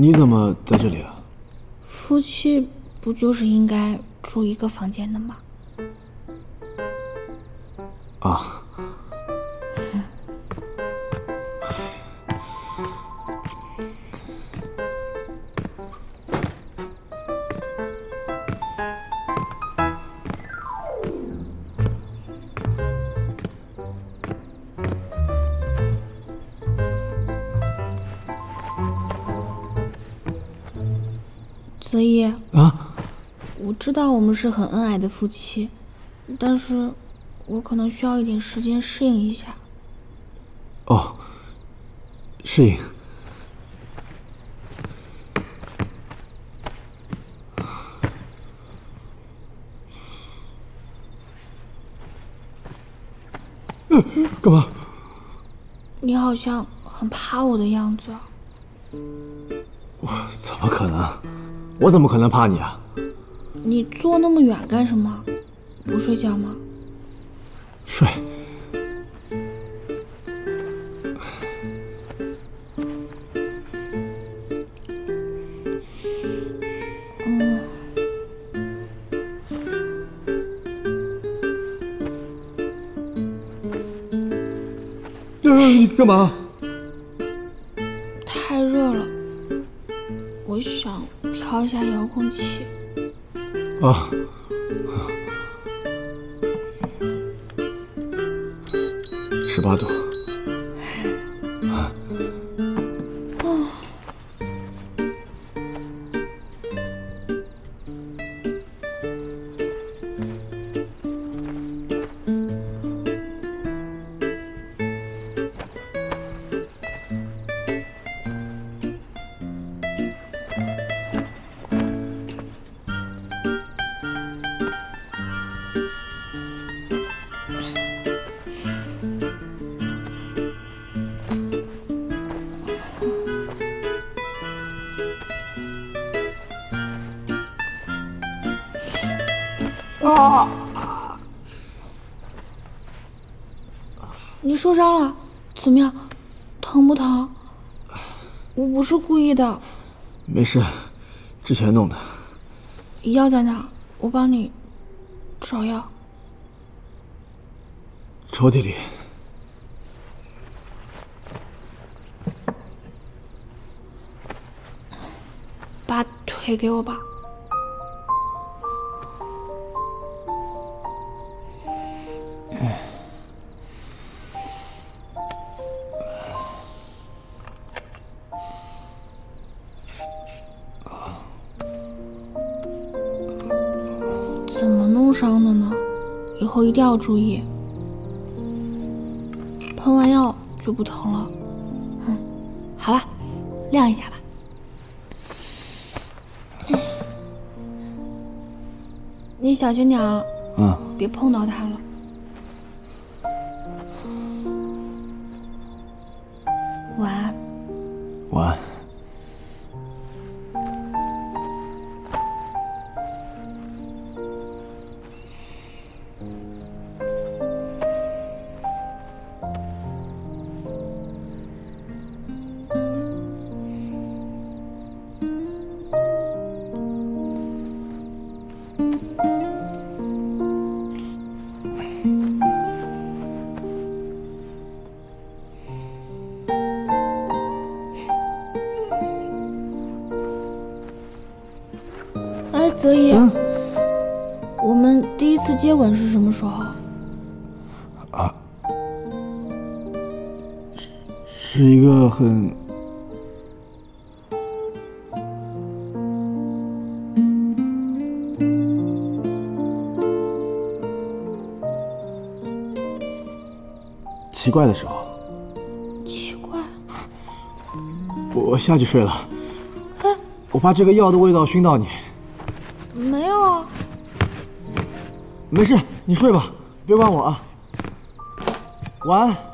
你怎么在这里啊？夫妻不就是应该住一个房间的吗？啊。泽一啊，我知道我们是很恩爱的夫妻，但是我可能需要一点时间适应一下。哦，适应。嗯，干嘛？你好像很怕我的样子。我怎么可能？我怎么可能怕你啊？你坐那么远干什么？不睡觉吗？睡。嗯。你干嘛？太热了，我想调一下遥控器。啊，十八度。啊！你受伤了？怎么样？疼不疼？我不是故意的。没事，之前弄的。药在哪？我帮你找药。抽屉里。把腿给我吧。伤的呢？以后一定要注意。喷完药就不疼了。嗯，好了，晾一下吧。你小心点啊。嗯。别碰到它了。晚安。晚安。泽一，我们第一次接吻是什么时候？啊，是是一个很奇怪的时候。奇怪。我我下去睡了。哎，我怕这个药的味道熏到你。没事，你睡吧，别管我啊。晚安。